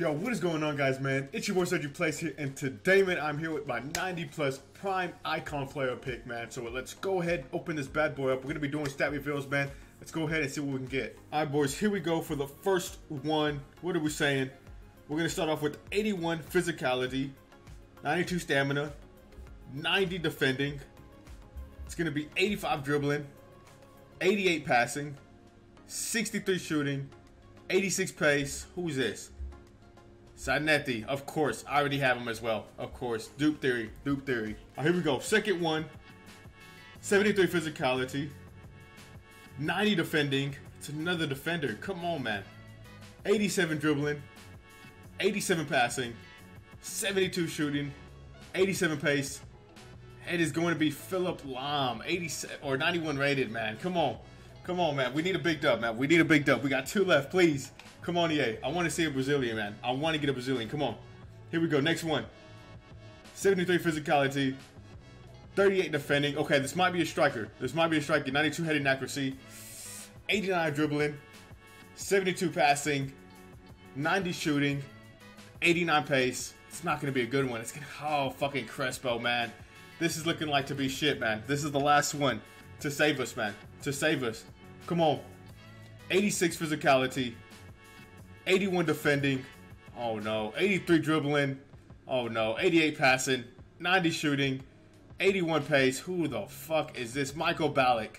Yo, what is going on, guys, man? It's your boy Sergio Place here, and today, man, I'm here with my 90 plus prime icon player pick, man. So uh, let's go ahead, open this bad boy up. We're gonna be doing stat reveals, man. Let's go ahead and see what we can get. All right, boys, here we go for the first one. What are we saying? We're gonna start off with 81 physicality, 92 stamina, 90 defending. It's gonna be 85 dribbling, 88 passing, 63 shooting, 86 pace. Who's this? Zanetti, of course. I already have him as well. Of course. Dupe Theory. Dupe Theory. Right, here we go. Second one. 73 physicality. 90 defending. It's another defender. Come on, man. 87 dribbling. 87 passing. 72 shooting. 87 pace. It is going to be Philipp Lahm. 87 or 91 rated, man. Come on. Come on, man. We need a big dub, man. We need a big dub. We got two left, please. Come on, EA. I want to see a Brazilian, man. I want to get a Brazilian. Come on. Here we go. Next one. 73 physicality. 38 defending. Okay, this might be a striker. This might be a striker. 92 heading accuracy. 89 dribbling. 72 passing. 90 shooting. 89 pace. It's not going to be a good one. It's going to... Oh, fucking Crespo, man. This is looking like to be shit, man. This is the last one to save us, man. To save us. Come on. 86 physicality. 81 defending. Oh no. 83 dribbling. Oh no. 88 passing. 90 shooting. 81 pace. Who the fuck is this? Michael Ballack.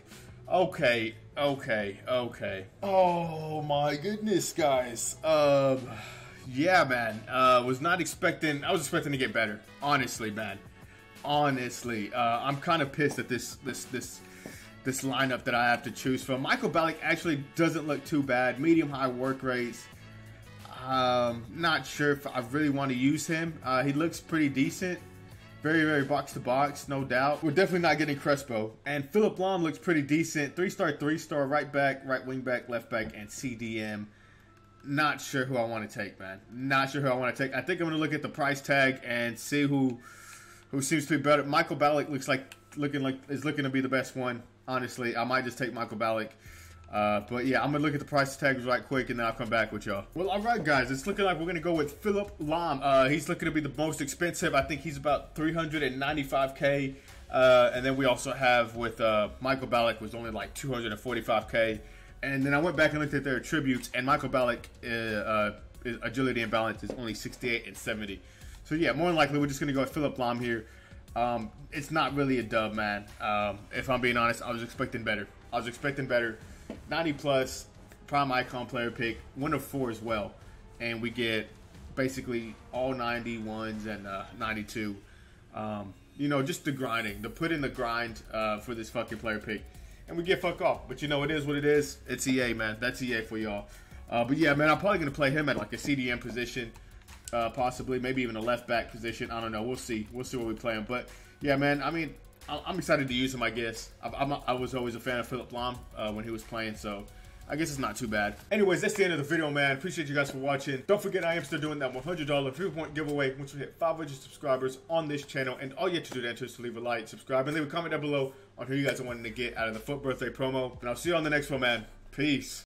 Okay. Okay. Okay. Oh my goodness, guys. Um. Yeah, man. Uh, was not expecting. I was expecting to get better. Honestly, man. Honestly, uh, I'm kind of pissed at this this this this lineup that I have to choose from. Michael Ballack actually doesn't look too bad. Medium high work rates. Um, not sure if I really want to use him. Uh, he looks pretty decent. Very, very box to box, no doubt. We're definitely not getting Crespo. And Philipp Lahm looks pretty decent. Three star, three star, right back, right wing back, left back, and CDM. Not sure who I want to take, man. Not sure who I want to take. I think I'm going to look at the price tag and see who who seems to be better. Michael Ballack looks like looking like is looking to be the best one. Honestly, I might just take Michael Ballack. Uh, but yeah, I'm gonna look at the price tags right quick, and then I'll come back with y'all. Well, all right, guys, it's looking like we're gonna go with Philipp Lahm. Uh, he's looking to be the most expensive. I think he's about 395k. Uh, and then we also have with uh, Michael Ballack was only like 245k. And then I went back and looked at their attributes, and Michael Ballack uh, uh, agility and balance is only 68 and 70. So yeah, more than likely we're just gonna go with Philipp Lahm here. Um, it's not really a dub, man. Um, if I'm being honest, I was expecting better. I was expecting better. 90 plus, prime icon player pick, one of four as well. And we get basically all 91s and uh, 92. Um, you know, just the grinding, the put in the grind uh, for this fucking player pick. And we get fuck off. But you know, it is what it is. It's EA, man. That's EA for y'all. Uh, but yeah, man, I'm probably going to play him at like a CDM position. Uh, possibly, maybe even a left back position. I don't know. We'll see. We'll see what we play him. But yeah, man. I mean, I'm excited to use him. I guess I'm, i was always a fan of Philipp Lahm uh, when he was playing, so I guess it's not too bad. Anyways, that's the end of the video, man. Appreciate you guys for watching. Don't forget, I am still doing that $100 free point giveaway once we hit 500 subscribers on this channel. And all you have to do to enter is to leave a like, subscribe, and leave a comment down below on who you guys are wanting to get out of the FUT birthday promo. And I'll see you on the next one, man. Peace.